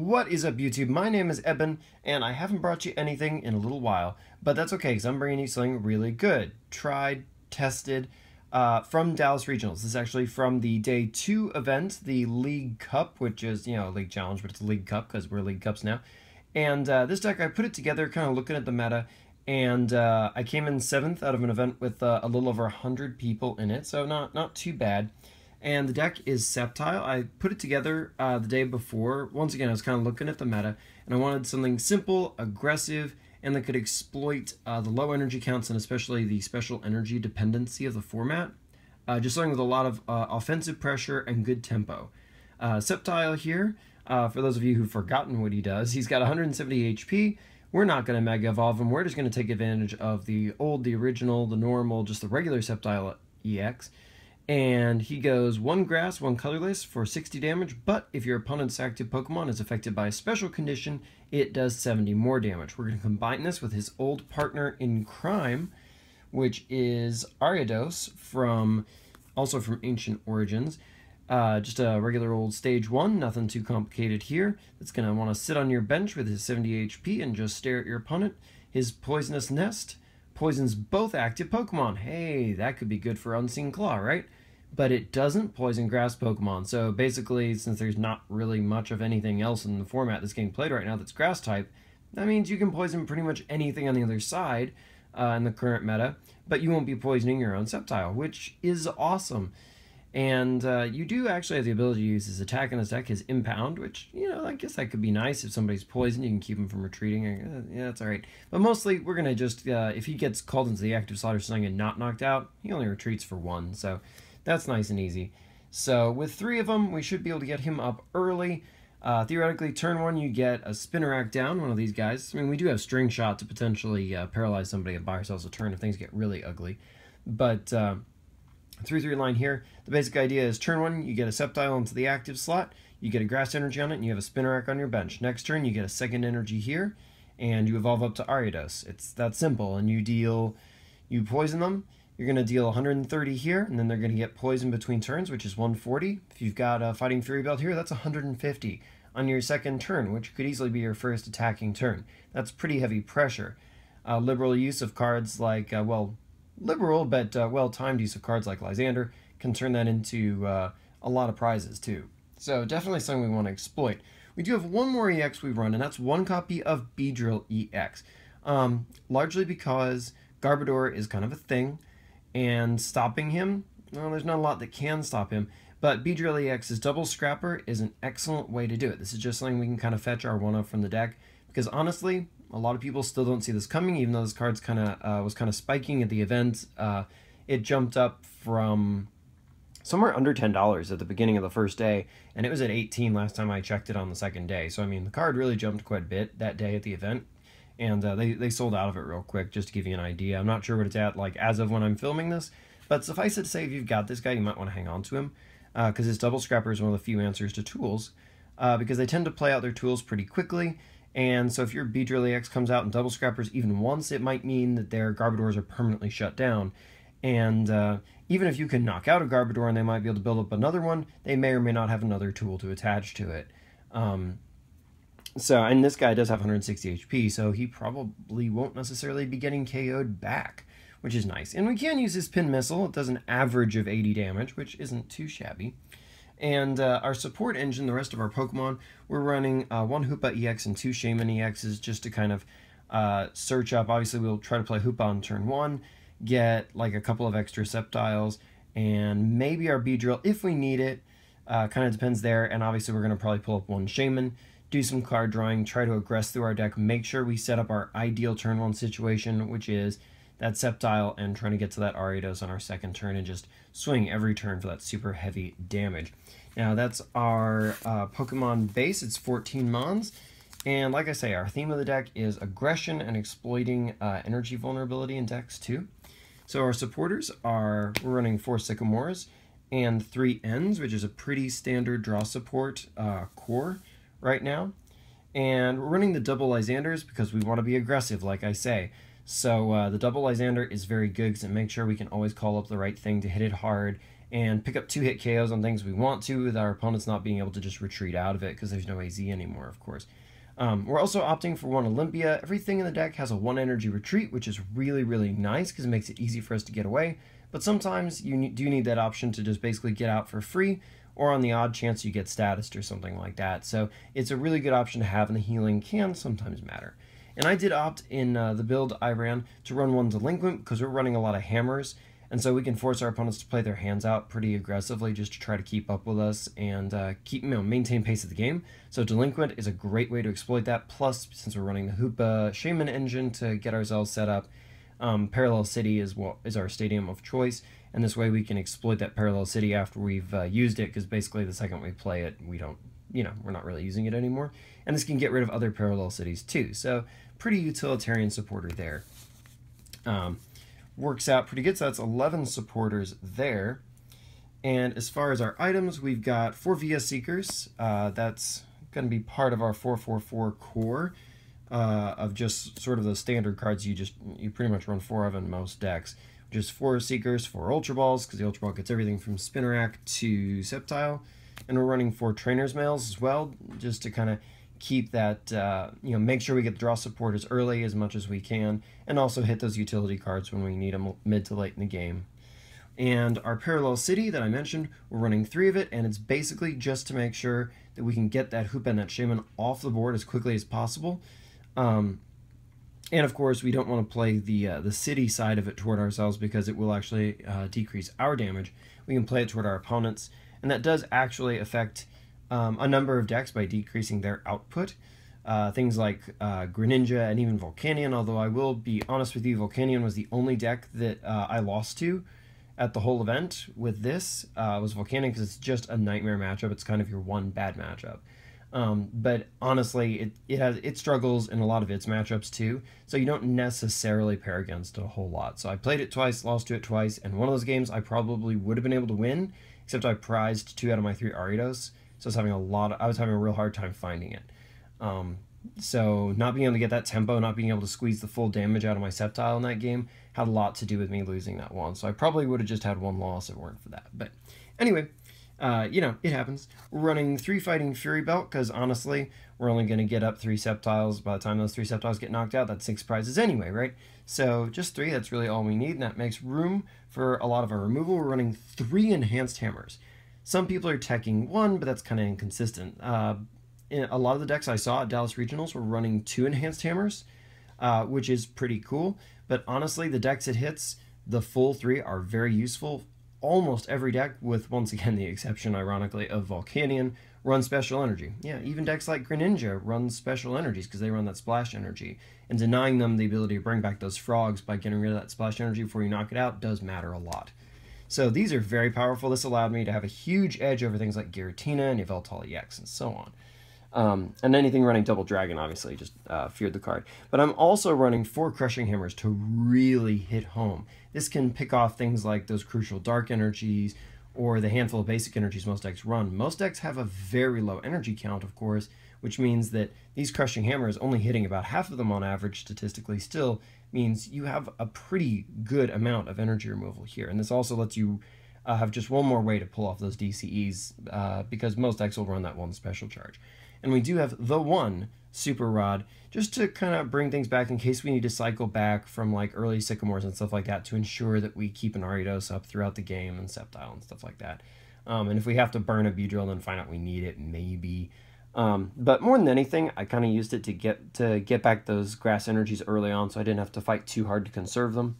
What is up YouTube? My name is Eben, and I haven't brought you anything in a little while, but that's okay because I'm bringing you something really good. Tried, tested, uh, from Dallas Regionals. This is actually from the day two event, the League Cup, which is, you know, a League Challenge, but it's a League Cup because we're League Cups now. And uh, this deck, I put it together kind of looking at the meta, and uh, I came in seventh out of an event with uh, a little over 100 people in it, so not, not too bad and the deck is Sceptile. I put it together uh, the day before. Once again, I was kind of looking at the meta, and I wanted something simple, aggressive, and that could exploit uh, the low energy counts and especially the special energy dependency of the format. Uh, just something with a lot of uh, offensive pressure and good tempo. Uh, Sceptile here, uh, for those of you who've forgotten what he does, he's got 170 HP. We're not going to Mega Evolve him. We're just going to take advantage of the old, the original, the normal, just the regular Sceptile EX and he goes one grass, one colorless for 60 damage, but if your opponent's active Pokemon is affected by a special condition, it does 70 more damage. We're going to combine this with his old partner in crime, which is Ariados from, also from Ancient Origins. Uh, just a regular old stage one, nothing too complicated here. That's going to want to sit on your bench with his 70 HP and just stare at your opponent. His Poisonous Nest poisons both active Pokemon. Hey, that could be good for Unseen Claw, right? But it doesn't poison grass Pokemon. So basically, since there's not really much of anything else in the format that's getting played right now that's grass type, that means you can poison pretty much anything on the other side uh, in the current meta, but you won't be poisoning your own Sceptile, which is awesome. And uh, you do actually have the ability to use his attack in his deck, his impound, which, you know, I guess that could be nice. If somebody's poisoned, you can keep him from retreating. Uh, yeah, that's all right. But mostly, we're going to just, uh, if he gets called into the active slot or something and not knocked out, he only retreats for one. So that's nice and easy. So with three of them, we should be able to get him up early. Uh, theoretically, turn one, you get a Spinarak down, one of these guys. I mean, we do have String Shot to potentially uh, paralyze somebody and buy ourselves a turn if things get really ugly. But... Uh, 3-3 line here. The basic idea is turn one, you get a Sceptile into the active slot, you get a Grass Energy on it, and you have a Spinarak on your bench. Next turn, you get a second Energy here, and you evolve up to Ariados. It's that simple, and you deal, you poison them, you're going to deal 130 here, and then they're going to get poison between turns, which is 140. If you've got a Fighting Fury Belt here, that's 150 on your second turn, which could easily be your first attacking turn. That's pretty heavy pressure. Uh, liberal use of cards like, uh, well, liberal but uh, well-timed use of cards like Lysander can turn that into uh, a lot of prizes too. So definitely something we want to exploit. We do have one more EX we run, and that's one copy of Beedrill EX. Um, largely because Garbodor is kind of a thing, and stopping him, well, there's not a lot that can stop him, but Beedrill EX's Double Scrapper is an excellent way to do it. This is just something we can kind of fetch our one-up from the deck, because honestly, a lot of people still don't see this coming, even though this card's kind of uh, was kind of spiking at the event. Uh, it jumped up from somewhere under ten dollars at the beginning of the first day, and it was at eighteen last time I checked it on the second day. So I mean, the card really jumped quite a bit that day at the event, and uh, they they sold out of it real quick. Just to give you an idea, I'm not sure what it's at like as of when I'm filming this, but suffice it to say, if you've got this guy, you might want to hang on to him because uh, his double scrapper is one of the few answers to tools. Uh, because they tend to play out their tools pretty quickly, and so if your Beedrill EX comes out and double scrappers even once, it might mean that their Garbodors are permanently shut down. And uh, even if you can knock out a Garbodor and they might be able to build up another one, they may or may not have another tool to attach to it. Um, so, and this guy does have 160 HP, so he probably won't necessarily be getting KO'd back, which is nice. And we can use his Pin Missile. It does an average of 80 damage, which isn't too shabby. And uh, our support engine, the rest of our Pokemon, we're running uh, one Hoopa EX and two Shaymin EXs just to kind of uh, search up. Obviously, we'll try to play Hoopa on turn one, get like a couple of extra Sceptiles, and maybe our Beedrill if we need it. Uh, kind of depends there. And obviously, we're going to probably pull up one Shaymin, do some card drawing, try to aggress through our deck, make sure we set up our ideal turn one situation, which is that Sceptile and trying to get to that Ariados on our second turn and just swing every turn for that super heavy damage. Now that's our uh, Pokemon base, it's 14 Mons, and like I say, our theme of the deck is aggression and exploiting uh, energy vulnerability in decks too. So our supporters are, we're running four Sycamores and three N's, which is a pretty standard draw support uh, core right now. And we're running the double Lysanders because we want to be aggressive, like I say. So uh, the double Lysander is very good because it makes sure we can always call up the right thing to hit it hard and pick up two hit KOs on things we want to, with our opponents not being able to just retreat out of it because there's no AZ anymore, of course. Um, we're also opting for one Olympia. Everything in the deck has a one energy retreat, which is really, really nice because it makes it easy for us to get away. But sometimes you do need that option to just basically get out for free, or on the odd chance you get status or something like that. So it's a really good option to have, and the healing can sometimes matter. And I did opt in uh, the build I ran to run one Delinquent because we're running a lot of hammers, and so we can force our opponents to play their hands out pretty aggressively just to try to keep up with us and uh, keep you know maintain pace of the game. So Delinquent is a great way to exploit that. Plus, since we're running the Hoopa Shaymin engine to get ourselves set up, um, Parallel City is what is our stadium of choice, and this way we can exploit that Parallel City after we've uh, used it. Because basically, the second we play it, we don't, you know, we're not really using it anymore. And this can get rid of other Parallel Cities too. So pretty utilitarian supporter there. Um, works out pretty good. So that's 11 supporters there. And as far as our items, we've got four VS Seekers. Uh, that's going to be part of our 444 core uh, of just sort of the standard cards you just you pretty much run four of in most decks. Just four Seekers, four Ultra Balls, because the Ultra Ball gets everything from Spinarak to Sceptile. And we're running four Trainers' Mails as well, just to kind of keep that, uh, you know, make sure we get the draw support as early as much as we can, and also hit those utility cards when we need them mid to late in the game. And our Parallel City that I mentioned, we're running three of it, and it's basically just to make sure that we can get that Hoop and that Shaymin off the board as quickly as possible. Um, and of course, we don't want to play the uh, the city side of it toward ourselves because it will actually uh, decrease our damage. We can play it toward our opponents, and that does actually affect um, a number of decks by decreasing their output. Uh, things like uh, Greninja and even Volcanion, although I will be honest with you, Volcanion was the only deck that uh, I lost to at the whole event with this, uh, was Volcanion because it's just a nightmare matchup. It's kind of your one bad matchup. Um, but honestly, it, it has it struggles in a lot of its matchups too, so you don't necessarily pair against a whole lot. So I played it twice, lost to it twice, and one of those games I probably would have been able to win, except I prized two out of my three Ariados. So I was having a lot of, I was having a real hard time finding it. Um, so not being able to get that tempo, not being able to squeeze the full damage out of my Sceptile in that game had a lot to do with me losing that one. So I probably would have just had one loss if it weren't for that. But anyway, uh, you know, it happens. We're running three Fighting Fury Belt because honestly, we're only going to get up three Sceptiles. By the time those three Sceptiles get knocked out, that's six prizes anyway, right? So just three, that's really all we need, and that makes room for a lot of our removal. We're running three Enhanced Hammers. Some people are teching one, but that's kind of inconsistent. Uh, a lot of the decks I saw at Dallas Regionals were running two enhanced hammers, uh, which is pretty cool. But honestly, the decks it hits, the full three are very useful. Almost every deck, with once again the exception, ironically, of Volcanion, run special energy. Yeah, even decks like Greninja run special energies because they run that splash energy. And denying them the ability to bring back those frogs by getting rid of that splash energy before you knock it out does matter a lot. So these are very powerful. This allowed me to have a huge edge over things like Giratina and Yveltal EX and so on. Um, and anything running Double Dragon, obviously, just uh, feared the card. But I'm also running four Crushing Hammers to really hit home. This can pick off things like those crucial Dark Energies or the handful of basic energies most decks run. Most decks have a very low energy count, of course, which means that these Crushing Hammers, only hitting about half of them on average statistically, still means you have a pretty good amount of energy removal here. And this also lets you uh, have just one more way to pull off those DCEs uh, because most decks will run that one special charge. And we do have the one Super Rod just to kind of bring things back in case we need to cycle back from like early Sycamores and stuff like that to ensure that we keep an Ariados up throughout the game and Sceptile and stuff like that. Um, and if we have to burn a Beedrill and find out we need it, maybe um, but more than anything, I kind of used it to get to get back those grass energies early on, so I didn't have to fight too hard to conserve them.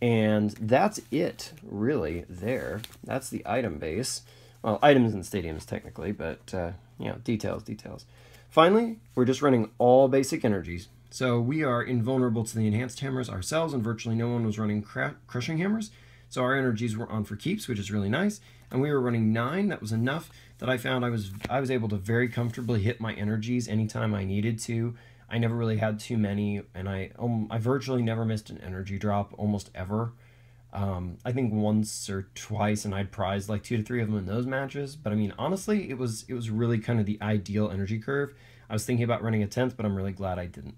And that's it, really. There, that's the item base. Well, items and stadiums technically, but uh, you know, details, details. Finally, we're just running all basic energies. So we are invulnerable to the enhanced hammers ourselves, and virtually no one was running crushing hammers. So our energies were on for keeps, which is really nice. And we were running nine. That was enough that I found I was I was able to very comfortably hit my energies anytime I needed to. I never really had too many, and I um, I virtually never missed an energy drop almost ever. Um, I think once or twice, and I'd prized like two to three of them in those matches. But I mean, honestly, it was it was really kind of the ideal energy curve. I was thinking about running a tenth, but I'm really glad I didn't.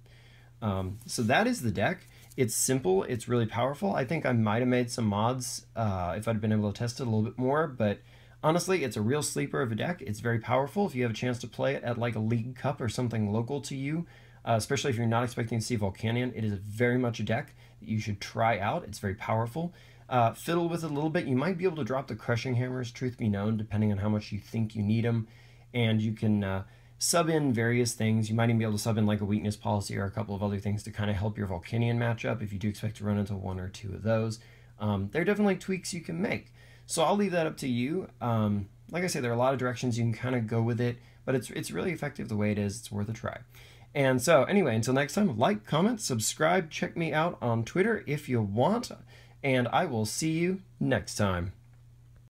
Um, so that is the deck. It's simple, it's really powerful. I think I might have made some mods uh, if I'd been able to test it a little bit more, but honestly, it's a real sleeper of a deck. It's very powerful if you have a chance to play it at like a League Cup or something local to you, uh, especially if you're not expecting to see Volcanion. It is very much a deck that you should try out. It's very powerful. Uh, fiddle with it a little bit. You might be able to drop the Crushing Hammers, truth be known, depending on how much you think you need them. And you can uh, sub in various things. You might even be able to sub in like a weakness policy or a couple of other things to kind of help your Volcanion matchup if you do expect to run into one or two of those. Um, there are definitely tweaks you can make. So I'll leave that up to you. Um, like I say, there are a lot of directions you can kind of go with it, but it's, it's really effective the way it is. It's worth a try. And so, anyway, until next time, like, comment, subscribe, check me out on Twitter if you want, and I will see you next time.